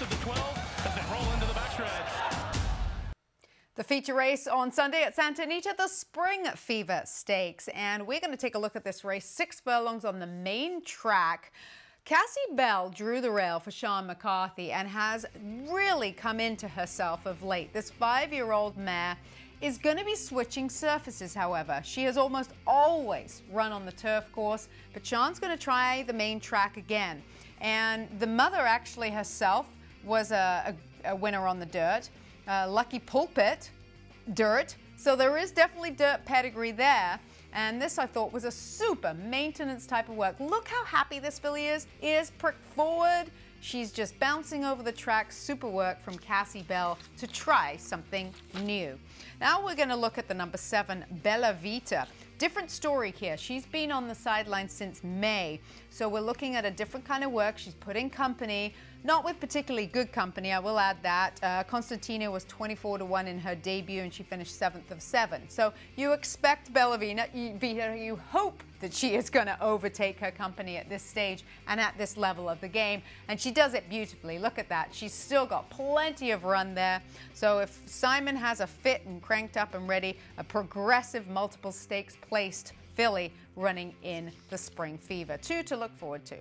of the 12 as they roll into the backstretch. The feature race on Sunday at Santa Anita, the Spring Fever Stakes. And we're going to take a look at this race, six furlongs on the main track. Cassie Bell drew the rail for Sean McCarthy and has really come into herself of late. This five-year-old mare is going to be switching surfaces, however. She has almost always run on the turf course, but Sean's going to try the main track again. And the mother actually herself was a, a, a winner on the dirt. Uh, Lucky Pulpit, dirt. So there is definitely dirt pedigree there. And this, I thought, was a super maintenance type of work. Look how happy this filly is. Ears pricked forward. She's just bouncing over the track. Super work from Cassie Bell to try something new. Now we're going to look at the number seven, Bella Vita. Different story here. She's been on the sidelines since May. So we're looking at a different kind of work. She's put in company, not with particularly good company, I will add that. Uh, Constantina was 24 to 1 in her debut and she finished 7th of 7. So you expect Bellavina, you, you hope that she is going to overtake her company at this stage and at this level of the game. And she does it beautifully. Look at that. She's still got plenty of run there. So if Simon has a fit and cranked up and ready, a progressive multiple stakes placed filly running in the Spring Fever. Two to look forward to.